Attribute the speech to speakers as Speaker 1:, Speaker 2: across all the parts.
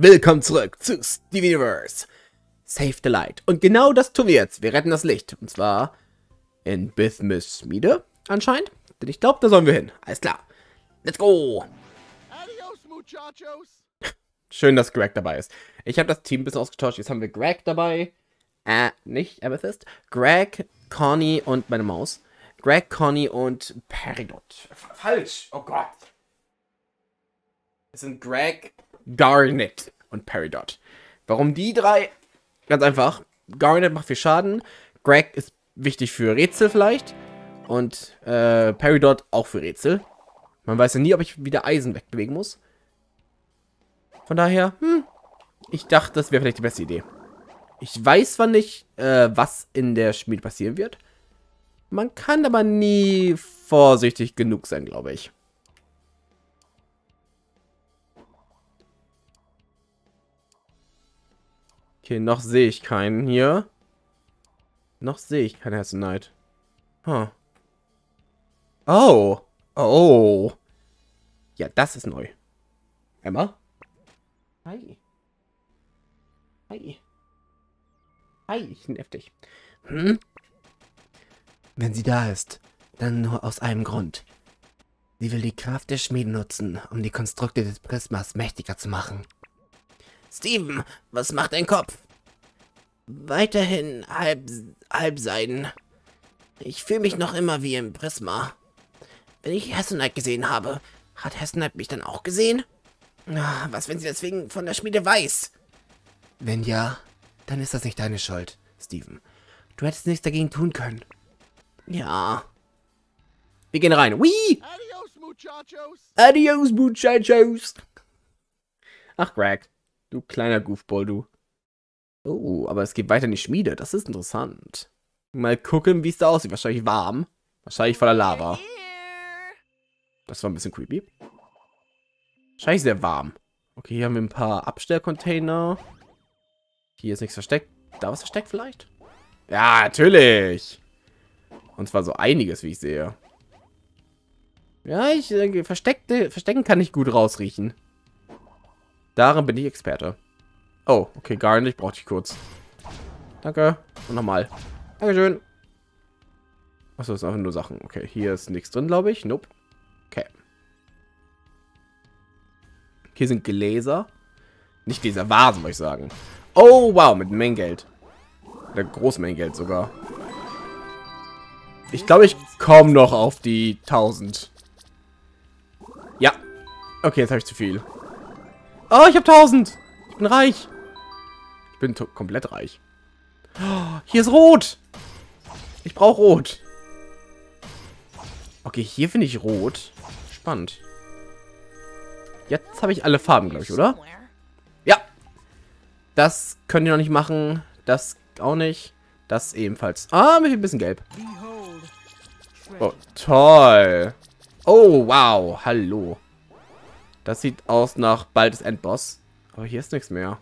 Speaker 1: Willkommen zurück zu Steven Universe. Save the Light. Und genau das tun wir jetzt. Wir retten das Licht. Und zwar in Bismuth Schmiede anscheinend. Denn ich glaube, da sollen wir hin. Alles klar. Let's go.
Speaker 2: Adios, muchachos.
Speaker 1: Schön, dass Greg dabei ist. Ich habe das Team ein bisschen ausgetauscht. Jetzt haben wir Greg dabei. Äh, nicht Amethyst. Greg, Conny und meine Maus. Greg, Conny und Peridot. Falsch. Oh Gott. Es sind Greg, Garnet und Peridot. Warum die drei? Ganz einfach. Garnet macht viel Schaden. Greg ist wichtig für Rätsel vielleicht. Und äh, Peridot auch für Rätsel. Man weiß ja nie, ob ich wieder Eisen wegbewegen muss. Von daher, hm, ich dachte, das wäre vielleicht die beste Idee. Ich weiß zwar nicht, äh, was in der Schmiede passieren wird. Man kann aber nie vorsichtig genug sein, glaube ich. Okay, noch sehe ich keinen hier. Noch sehe ich keinen Hessen Knight. Huh. Oh. Oh. Ja, das ist neu. Emma? Hi. Hi. Hi, ich nerv dich. Hm? Wenn sie da ist, dann nur aus einem Grund. Sie will die Kraft der Schmiede nutzen, um die Konstrukte des Prismas mächtiger zu machen. Steven, was macht dein Kopf? Weiterhin halb, halb sein. Ich fühle mich noch immer wie im Prisma. Wenn ich Hessenheit gesehen habe, hat Hessenheit mich dann auch gesehen? Na, was, wenn sie deswegen von der Schmiede weiß? Wenn ja, dann ist das nicht deine Schuld, Steven. Du hättest nichts dagegen tun können. Ja. Wir gehen rein. Whee!
Speaker 2: Adios, muchachos.
Speaker 1: Adios, muchachos. Ach, Greg. Du kleiner Goofball, du. Oh, aber es geht weiter in die Schmiede. Das ist interessant. Mal gucken, wie es da aussieht. Wahrscheinlich warm. Wahrscheinlich voller Lava. Das war ein bisschen creepy. Wahrscheinlich sehr warm. Okay, hier haben wir ein paar Abstellcontainer. Hier ist nichts versteckt. Da was versteckt vielleicht? Ja, natürlich. Und zwar so einiges, wie ich sehe. Ja, ich denke, versteckte, verstecken kann ich gut rausriechen. Darin bin ich Experte. Oh, okay, gar nicht. Brauchte ich kurz. Danke. Und nochmal. Dankeschön. Achso, das sind einfach nur Sachen. Okay, hier ist nichts drin, glaube ich. Nope. Okay. Hier sind Gläser. Nicht dieser Vasen, würde ich sagen. Oh, wow, mit Mengeld. Der große Mengeld sogar. Ich glaube, ich komme noch auf die 1000. Ja. Okay, jetzt habe ich zu viel. Oh, ich habe 1000. Ich bin reich. Ich bin komplett reich. Oh, hier ist rot. Ich brauche rot. Okay, hier finde ich rot. Spannend. Jetzt habe ich alle Farben, glaube ich, oder? Ja. Das könnt ihr noch nicht machen. Das auch nicht. Das ebenfalls. Ah, mit ein bisschen gelb. Oh, toll. Oh, wow. Hallo. Das sieht aus nach bald des Endboss. Aber hier ist nichts mehr.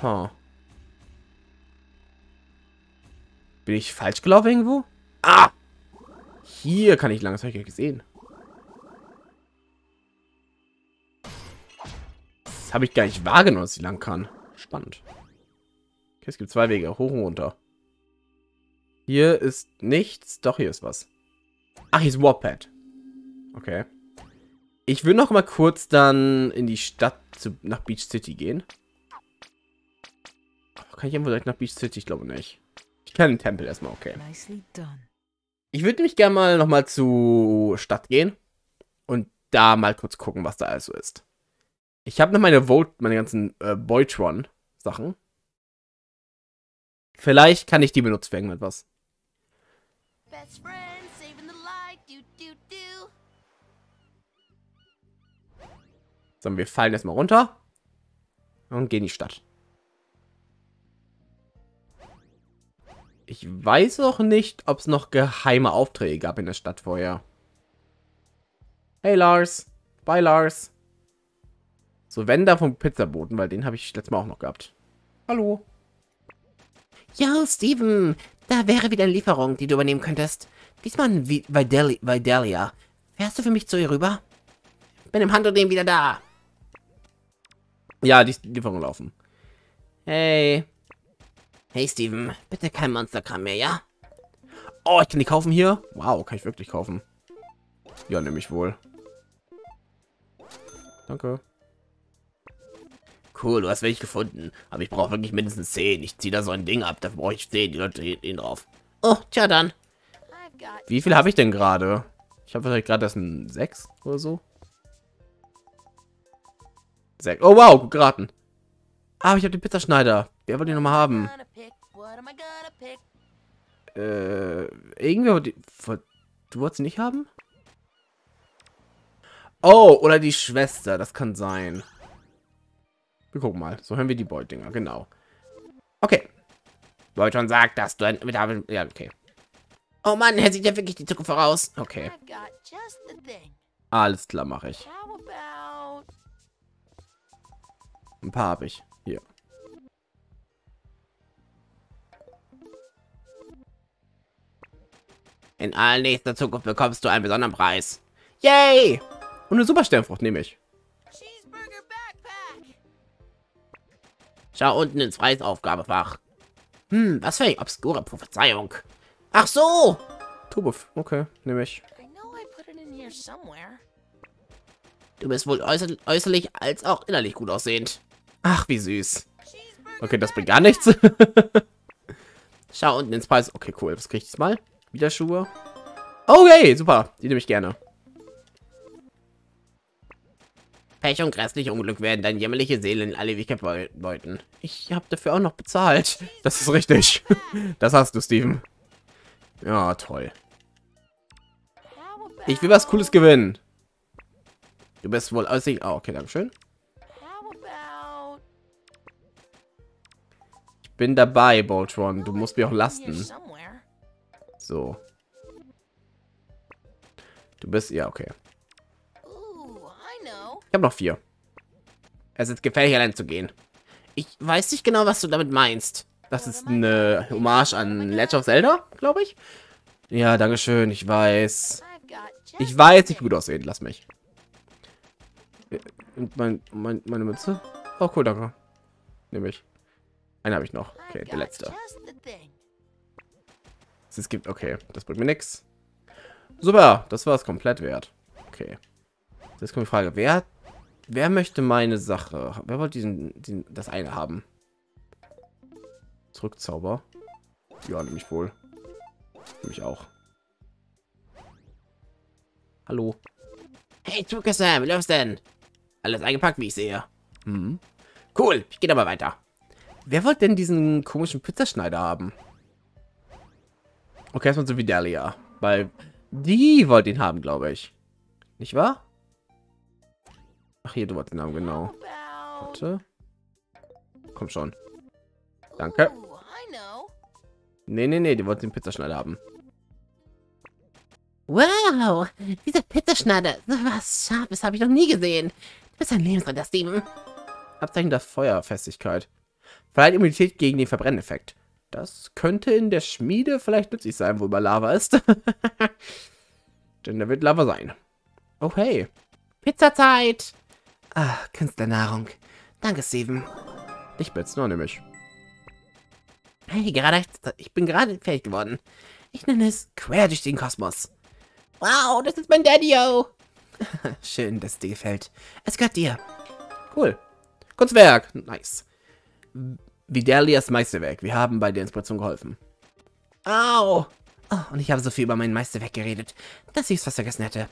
Speaker 1: Huh. Bin ich falsch gelaufen irgendwo? Ah! Hier kann ich lang. Das habe ich ja gesehen. Das habe ich gar nicht wahrgenommen, dass ich lang kann. Spannend. Okay, es gibt zwei Wege. Hoch und runter. Hier ist nichts. Doch, hier ist was. Ach, hier ist Warpad. Okay. Ich will noch mal kurz dann in die Stadt zu, nach Beach City gehen. Kann ich irgendwo direkt nach Beach City? Ich glaube nicht. Ich kann den Tempel erstmal, okay. Ich würde nämlich gerne mal noch mal zu Stadt gehen. Und da mal kurz gucken, was da alles so ist. Ich habe noch meine Volt, meine ganzen äh, Boytron-Sachen. Vielleicht kann ich die benutzen für irgendetwas.
Speaker 3: Best friend,
Speaker 1: So, wir fallen erstmal runter. Und gehen in die Stadt. Ich weiß auch nicht, ob es noch geheime Aufträge gab in der Stadt vorher. Hey Lars. Bye Lars. So, wenn da vom Pizzaboten, weil den habe ich letztes Mal auch noch gehabt. Hallo.
Speaker 4: Yo, Steven, da wäre wieder eine Lieferung, die du übernehmen könntest. Diesmal in Vi- Vidali- Vidalia. Fährst du für mich zu ihr rüber? Bin im Handel wieder da.
Speaker 1: Ja, die Lieferung laufen. Hey.
Speaker 4: Hey Steven, bitte kein Monsterkram mehr, ja?
Speaker 1: Oh, ich kann die kaufen hier? Wow, kann ich wirklich kaufen. Ja, nehme ich wohl. Danke.
Speaker 4: Cool, du hast welche gefunden. Aber ich brauche wirklich mindestens 10. Ich ziehe da so ein Ding ab, da brauche ich 10. Die Leute gehen drauf. Oh, tja dann.
Speaker 1: Wie viel habe ich denn gerade? Ich habe vielleicht gerade erst ein 6 oder so. 6. Oh wow, gut geraten. Ah, ich habe den Pizzaschneider. Wer wollte den nochmal haben? Äh, irgendwer wollte... wollt- Du wolltest ihn nicht haben? Oh, oder die Schwester. Das kann sein. Wir gucken mal. So hören wir die Beutdinger. Genau. Okay. Beuton sagt, dass du ein... mit Haben- Ja, okay.
Speaker 4: Oh Mann, er sieht ja wirklich die Zukunft voraus.
Speaker 1: Okay. Alles klar, mache ich. Ein paar habe ich. Hier.
Speaker 4: In allernächster Zukunft bekommst du einen besonderen Preis.
Speaker 1: Yay! Und eine Supersternfrucht nehme ich.
Speaker 3: cheeseburger backpack?
Speaker 4: Schau unten ins Preisaufgabefach. Hm, was für eine obskure Prophezeiung. Ach so!
Speaker 1: Turbo. Okay, nehme ich.
Speaker 4: Du bist wohl äußer äußerlich als auch innerlich gut aussehend.
Speaker 1: Ach, wie süß. Okay, das bringt gar nichts.
Speaker 4: Schau unten ins Preis.
Speaker 1: okay, cool. Was kriege ich diesmal? Wieder Schuhe. Okay, super. Die nehme ich gerne.
Speaker 4: Pech und grässlich Unglück werden deine jämmerliche Seele in alle Ewigkeit beu- beuten.
Speaker 1: Ich habe dafür auch noch bezahlt. Das ist richtig. Das hast du, Steven. Ja, toll. Ich will was Cooles gewinnen. Du bist wohl äußerlich... Ah, okay, dankeschön. Bin dabei, Boltron. Du musst mir auch lasten. So. Du bist... Ja, okay. Ich habe noch vier.
Speaker 4: Es ist gefährlich, allein zu gehen. Ich weiß nicht genau, was du damit meinst.
Speaker 1: Das ist eine Hommage an Legend of Zelda, glaube ich. Ja, dankeschön. Ich weiß. Ich weiß, ich gut aussehen. Lass mich. Und mein, mein, meine Mütze? Oh, cool, danke. Nehme ich. Einen habe ich noch. Okay, der letzte. Es gibt... Okay, das bringt mir nichts. Super, das war es komplett wert. Okay. Jetzt kommt die Frage, wer... Wer möchte meine Sache? Wer wollte diesen, diesen, das eine haben? Zurückzauber? Ja, nehme ich wohl. Nehme ich auch. Hallo.
Speaker 4: Hey, Tuka Sam, wie läuft's denn? Alles eingepackt, wie ich sehe.
Speaker 1: Hm.
Speaker 4: Cool, ich gehe aber weiter.
Speaker 1: Wer wollte denn diesen komischen Pizzaschneider haben? Okay, erstmal so wie Delia. Weil die wollte ihn haben, glaube ich. Nicht wahr? Ach, hier, du wolltest den haben, genau. Warte. Komm schon. Danke. Nee, nee, nee, die wollten den Pizzaschneider haben.
Speaker 4: Wow, dieser Pizzaschneider, so was Scharfes habe ich noch nie gesehen. Du bist ein Lebensretter, Steven.
Speaker 1: Abzeichen der Feuerfestigkeit. Verleiht Immunität gegen den Verbrenneffekt. Das könnte in der Schmiede vielleicht nützlich sein, wo über Lava ist. Denn da wird Lava sein. Oh, hey.
Speaker 4: Pizzazeit. Ah, Künstlernahrung. Danke, Steven.
Speaker 1: Ich bin's, noch nämlich.
Speaker 4: Hey, gerade, ich bin gerade fertig geworden. Ich nenne es quer durch den Kosmos. Wow, das ist mein Daddy-O. Schön, dass es dir gefällt. Es gehört dir.
Speaker 1: Cool. Kunstwerk. Nice. Vidalias Meisterwerk. Wir haben bei der Inspiration geholfen.
Speaker 4: Au. Oh, und ich habe so viel über mein Meisterwerk geredet, dass ich es fast vergessen hätte.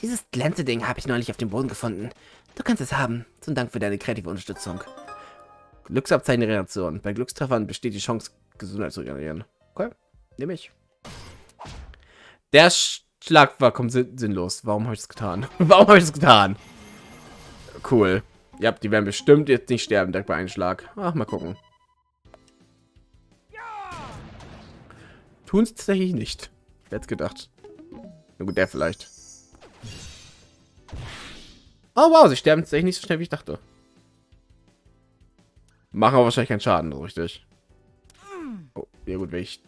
Speaker 4: Dieses Glänze-Ding habe ich neulich auf dem Boden gefunden. Du kannst es haben. Zum Dank für deine kreative Unterstützung.
Speaker 1: Glücksabzeichen Reaktion. Bei Glückstreffern besteht die Chance, Gesundheit zu generieren. Okay, nehme ich. Der Schlag war komplett sinnlos. Warum habe ich das getan? Warum habe ich das getan? Cool. Ja, die werden bestimmt jetzt nicht sterben direkt bei einem Schlag. Ach, mal gucken. Tun es tatsächlich nicht. Wer hätte gedacht. Na gut, der vielleicht. Oh wow, sie sterben tatsächlich nicht so schnell, wie ich dachte. Machen aber wahrscheinlich keinen Schaden, so richtig. Oh, ja gut, wenn ich,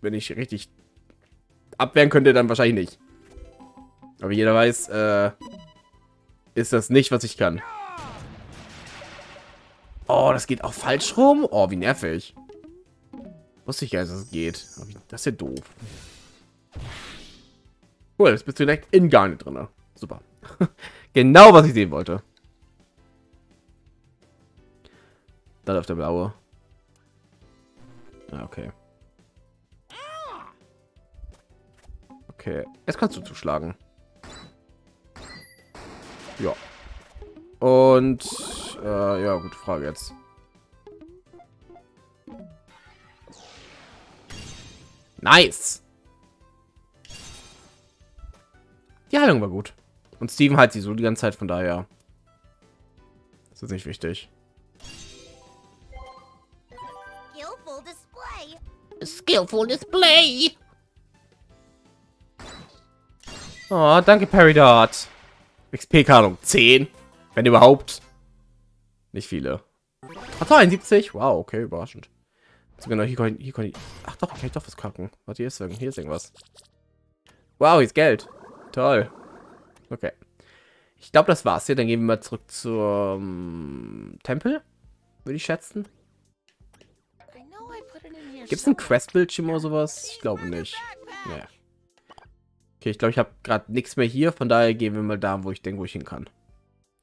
Speaker 1: wenn ich richtig abwehren könnte, dann wahrscheinlich nicht. Aber jeder weiß, äh, ist das nicht, was ich kann. Oh, das geht auch falsch rum? Oh, wie nervig. Wusste ich ja, dass es geht. Das ist ja doof. Cool, jetzt bist du direkt in Garni drin. Super. genau, was ich sehen wollte. Da läuft der blaue. Ah, okay. Okay, jetzt kannst du zuschlagen. Ja. Und, äh, ja, gute Frage jetzt. Nice. Die Heilung war gut. Und Steven halt sie so die ganze Zeit, von daher. Das ist nicht wichtig.
Speaker 3: Skillful display.
Speaker 4: Skillful Display.
Speaker 1: Oh, danke, Peridot. XP-Kartung 10. Wenn überhaupt. Nicht viele. Ach, 71. Wow, okay, überraschend. So genau, hier kann, ich, hier kann ich... Ach doch, kann ich doch was kacken. Warte, hier ist, hier ist irgendwas. Wow, hier ist Geld. Toll. Okay. Ich glaube, das war's hier. Dann gehen wir mal zurück zum Tempel. Würde ich schätzen. Gibt es einen Quest-Bildschirm oder sowas? Ich glaube nicht. Nee. Okay, ich glaube, ich habe gerade nichts mehr hier. Von daher gehen wir mal da, wo ich denke, wo ich hin kann.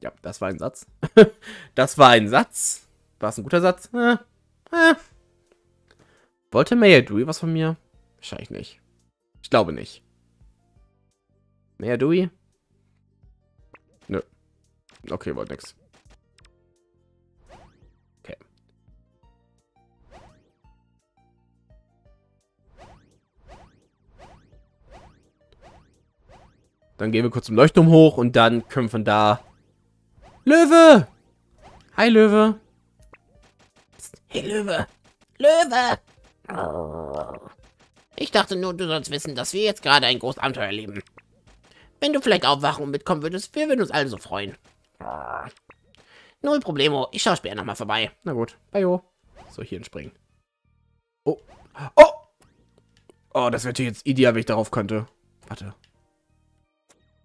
Speaker 1: Ja, das war ein Satz. das war ein Satz. War es ein guter Satz? Äh, äh. Wollte Dewey was von mir? Wahrscheinlich nicht. Ich glaube nicht. Dewey? Nö. Okay, wollte nix. Okay. Dann gehen wir kurz zum Leuchtturm hoch und dann können wir von da... Löwe! Hi, Löwe.
Speaker 4: Hey, Löwe. Löwe. Ich dachte nur, du sollst wissen, dass wir jetzt gerade ein großes Abenteuer erleben. Wenn du vielleicht aufwachen und mitkommen würdest, wir würden uns alle so freuen. Null Problemo. Ich schaue später nochmal vorbei.
Speaker 1: Na gut. Bayo. So, hier springen. Oh. Oh! Oh, das wäre jetzt ideal, wenn ich darauf könnte. Warte.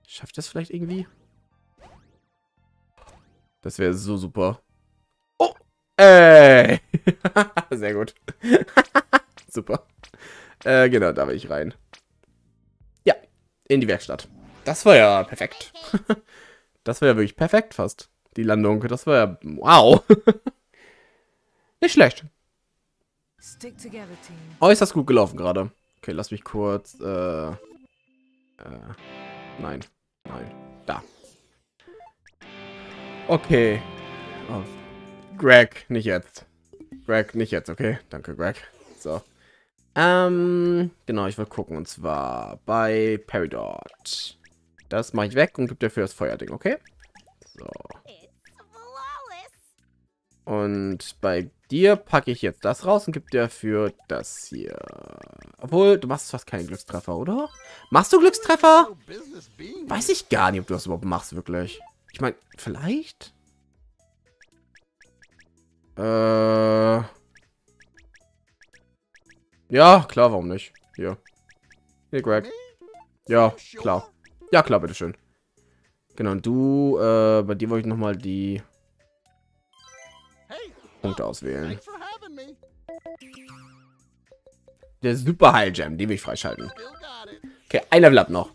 Speaker 1: Schafft das vielleicht irgendwie? Das wäre so super. Oh! Ey! Sehr gut. super. Äh, genau, da will ich rein. Ja, in die Werkstatt. Das war ja perfekt. das war ja wirklich perfekt fast. Die Landung. Das war ja... Wow. Nicht schlecht.
Speaker 5: Stick together, team.
Speaker 1: Äußerst gut gelaufen gerade. Okay, lass mich kurz... Äh, äh, nein. Nein. Da. Okay. Oh. Greg, nicht jetzt. Greg, nicht jetzt, okay? Danke, Greg. So. Ähm, genau, ich will gucken. Und zwar bei Peridot. Das mache ich weg und gebe dafür das Feuerding, okay? So. Und bei dir packe ich jetzt das raus und gebe dafür das hier. Obwohl, du machst fast keinen Glückstreffer, oder? Machst du Glückstreffer? Weiß ich gar nicht, ob du das überhaupt machst, wirklich. Ich meine, vielleicht? Äh... Ja, klar, warum nicht? Hier. Hier, Greg. Ja, klar. Ja, klar, bitteschön. Genau, und du, äh, bei dir wollte ich nochmal die Punkte auswählen. Der Super Heil Gem, den will ich freischalten. Okay, ein Level up noch.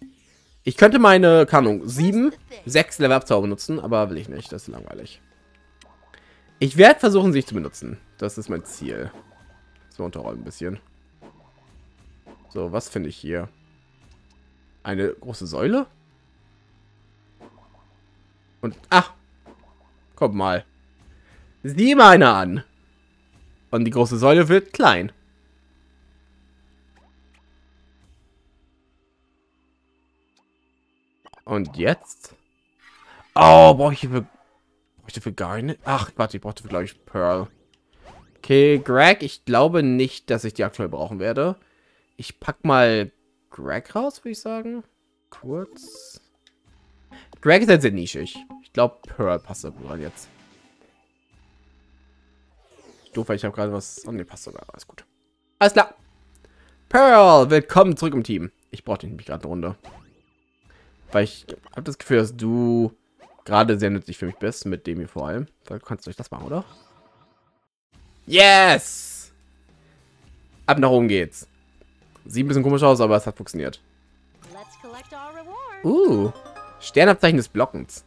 Speaker 1: Ich könnte meine, keine Ahnung, sieben, sechs Level up Zauber benutzen, aber will ich nicht. Das ist langweilig. Ich werde versuchen, sie zu benutzen. Das ist mein Ziel. So unterrollen ein bisschen. So, was finde ich hier? Eine große Säule? Und, ach. Kommt mal. Sieh mal eine an. Und die große Säule wird klein. Und jetzt? Oh, brauche ich für... Brauche ich dafür gar nicht? Ach, warte, ich brauche dafür, glaube ich, Pearl. Okay, Greg, ich glaube nicht, dass ich die aktuell brauchen werde. Ich pack mal Greg raus, würde ich sagen. Kurz. Greg ist halt sehr nischig. Ich glaube, Pearl passt da gut rein jetzt. Doof, weil ich habe gerade was... Oh, ne, passt sogar. Alles gut. Alles klar. Pearl, willkommen zurück im Team. Ich brauche nämlich gerade eine Runde. Weil ich habe das Gefühl, dass du gerade sehr nützlich für mich bist, mit dem hier vor allem. Weil du kannst euch das machen, oder? Yes! Ab nach oben geht's. Sieht ein bisschen komisch aus, aber es hat funktioniert. Uh, Sternabzeichen des Blockens.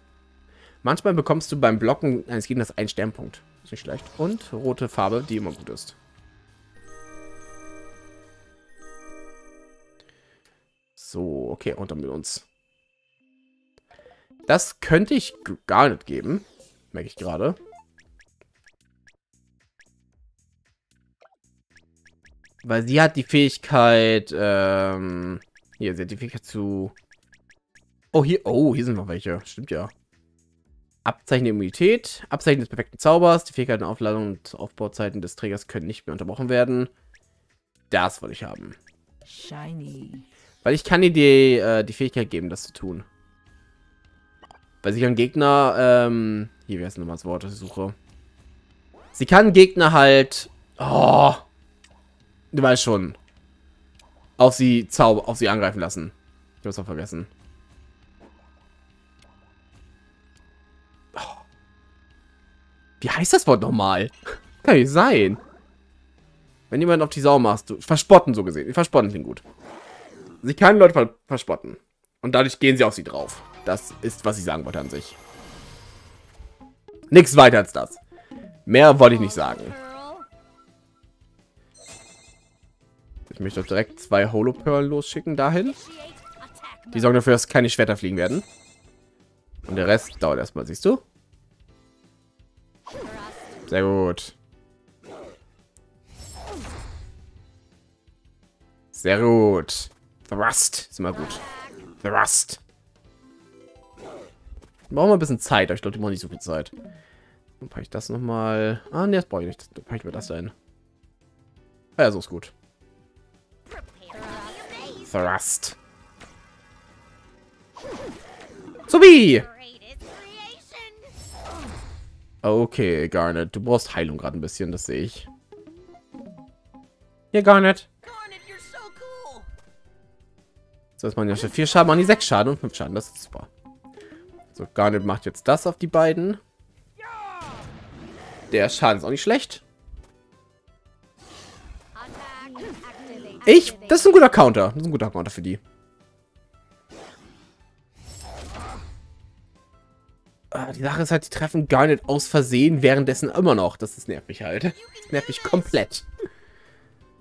Speaker 1: Manchmal bekommst du beim Blocken eines Gegners einen Sternpunkt. Ist nicht schlecht. Und rote Farbe, die immer gut ist. So, okay, runter mit uns. Das könnte ich gar nicht geben. Merke ich gerade. Weil sie hat die Fähigkeit, ähm... Hier, sie hat die Fähigkeit zu... Oh, hier, oh, hier sind noch welche. Stimmt ja. Abzeichen der Immunität, Abzeichen des perfekten Zaubers, die Fähigkeiten, Aufladung und Aufbauzeiten des Trägers können nicht mehr unterbrochen werden. Das wollte ich haben.
Speaker 5: Shiny.
Speaker 1: Weil ich kann ihr die, äh, die Fähigkeit geben, das zu tun. Weil sie kann Gegner, ähm, hier wäre es nochmal das Wort, das ich suche. Sie kann Gegner halt, oh, du weißt schon, auf sie zauber, auf sie angreifen lassen. Ich hab's auch vergessen. Oh. Wie heißt das Wort nochmal? Kann nicht sein. Wenn jemand auf die Sau machst, du, verspotten so gesehen. Verspotten klingt gut. Sie kann Leute ver verspotten. Und dadurch gehen sie auf sie drauf. Das ist, was ich sagen wollte an sich. Nichts weiter als das. Mehr wollte ich nicht sagen.
Speaker 3: Pearl.
Speaker 1: Ich möchte direkt zwei Holo-Pearl losschicken dahin. Die sorgen dafür, dass keine Schwerter fliegen werden. Und der Rest dauert erstmal, siehst du? Sehr gut. Sehr gut. Thrust. Ist immer gut. Thrust. Brauchen wir ein bisschen Zeit, aber ich glaube, die brauchen nicht so viel Zeit. Dann packe ich das nochmal. Ah, ne, das brauche ich nicht. Dann packe ich mir das ein. Ah, ja, so ist gut. Thrust.
Speaker 3: Creation.
Speaker 1: Okay, Garnet. Du brauchst Heilung gerade ein bisschen, das sehe ich. Hier, Garnet.
Speaker 3: So
Speaker 1: jetzt machen ja schon 4 Schaden, machen die 6 Schaden und 5 Schaden. Das ist super. So, Garnet macht jetzt das auf die beiden. Der Schaden ist auch nicht schlecht. Ich, das ist ein guter Counter. Das ist ein guter Counter für die. Ah, Die Sache ist halt, die treffen gar nicht aus Versehen währenddessen immer noch. Das ist nervig halt. Das nervt mich komplett.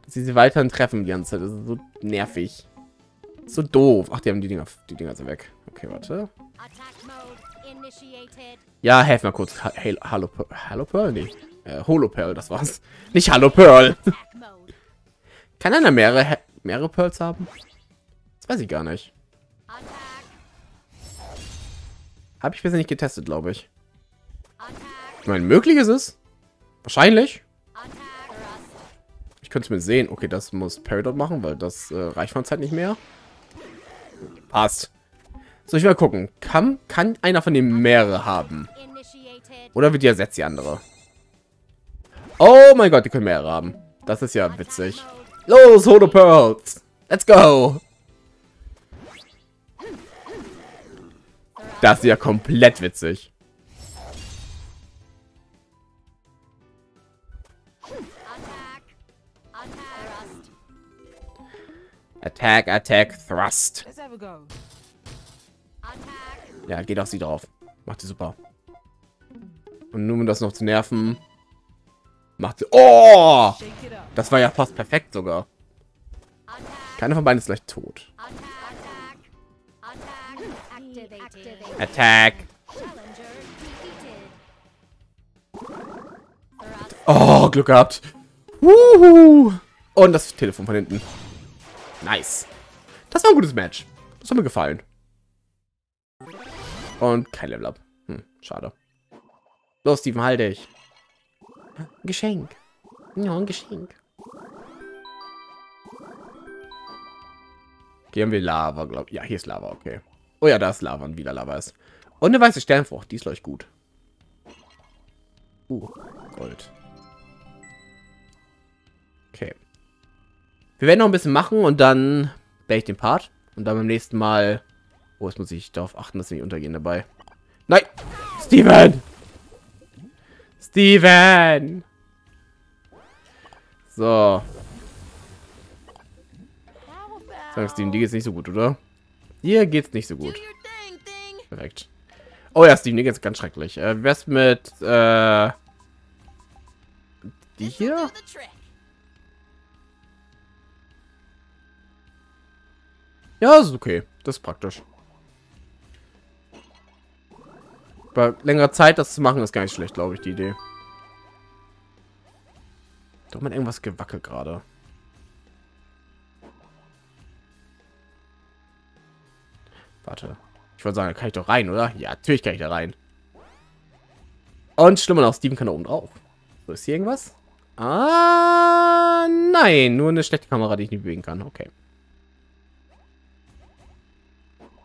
Speaker 1: Dass sie sie weiterhin treffen die ganze Zeit. Das ist so nervig. So doof. Ach, die haben die Dinger, die Dinger sind weg. Okay, warte. Ja, helf mal kurz. Ha Halo, Hallo, Pearl- Hallo Pearl? Nee. Äh, Holo Pearl, das war's. Nicht Hallo Pearl. Kann einer mehrere, mehrere Pearls haben? Das weiß ich gar nicht. Habe ich bisher nicht getestet, glaube ich. Ich meine, möglich ist es. Wahrscheinlich. Ich könnte es mir sehen. Okay, das muss Peridot machen, weil das äh, reicht von Zeit nicht mehr. Passt. So, ich will mal gucken. Kann, kann einer von denen mehrere haben? Oder wird die ersetzt die andere? Oh mein Gott, die können mehrere haben. Das ist ja witzig. Los, Holo Pearls. Let's go. Das ist ja komplett witzig.
Speaker 3: Attack. Attack. Thrust.
Speaker 1: Ja, geht auf sie drauf. Macht sie super. Und nur um das noch zu nerven, macht sie... Oh! Das war ja fast perfekt sogar. Keiner von beiden ist gleich tot.
Speaker 3: Attack.
Speaker 1: Oh, Glück gehabt. Wuhu. Und das Telefon von hinten. Nice. Das war ein gutes Match. Das hat mir gefallen. Und kein Level Up. Hm, schade. Los, Steven, halt dich. Ein Geschenk. Ja, ein Geschenk. Hier haben wir Lava, glaube ich. Ja, hier ist Lava, okay. Oh ja, da ist Lava und wieder Lava ist. Und eine weiße Sternfrucht, die ist, ich, gut. Uh, Gold. Okay. Wir werden noch ein bisschen machen und dann werde ich den Part. Und dann beim nächsten Mal... Oh, jetzt muss ich darauf achten, dass wir nicht untergehen dabei. Nein! Steven! Steven! So. Sagen Steven, dir geht's nicht so gut, oder? Dir geht's nicht so gut. Perfekt. Oh ja, Steven, dir geht's ganz schrecklich. Äh, wär's mit, äh... Die hier? Ja, ist okay. Das ist praktisch. Bei längerer Zeit das zu machen, ist gar nicht schlecht, glaube ich, die Idee. Doch mal irgendwas gewackelt gerade. Warte. Ich wollte sagen, da kann ich doch rein, oder? Ja, natürlich kann ich da rein. Und schlimmer noch, Steven kann da oben drauf. So, ist hier irgendwas? Ah, nein. Nur eine schlechte Kamera, die ich nicht bewegen kann. Okay.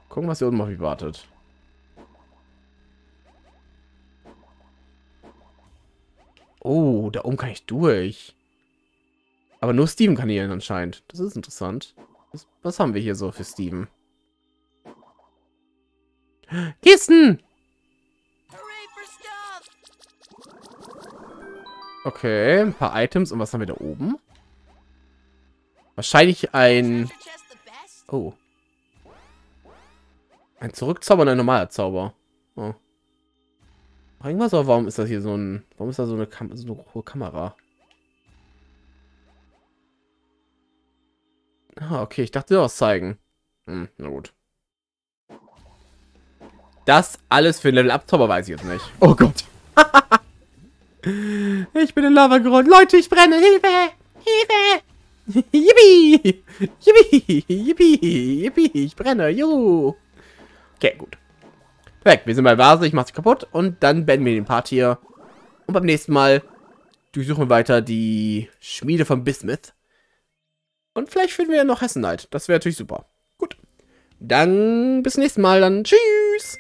Speaker 1: Gucken, was hier unten auf mich wartet. Oh, da oben kann ich durch. Aber nur Steven kann hier hin anscheinend. Das ist interessant. Was, was haben wir hier so für Steven? Kisten! Okay, ein paar Items. Und was haben wir da oben? Wahrscheinlich ein... Oh. Ein Zurückzauber und ein normaler Zauber. Irgendwas? Oder warum ist das hier so ein... Warum ist da so eine, Kam so eine hohe Kamera? Ah, okay. Ich dachte, was zeigen. Hm, na gut. Das alles für ein Level-Up-Zauber weiß ich jetzt nicht. Oh Gott. ich bin in Lava gerollt. Leute, ich brenne. Hilfe! Hilfe! Yippie! Yippie! Yippie! Yippie! Ich brenne. Juhu! Okay, gut. Perfekt, wir sind bei Vase. Ich mach sie kaputt. Und dann beenden wir den Part hier. Und beim nächsten Mal durchsuchen wir weiter die Schmiede von Bismuth. Und vielleicht finden wir ja noch Hessen Knight. Das wäre natürlich super. Gut. Dann bis zum nächsten Mal. Dann tschüss!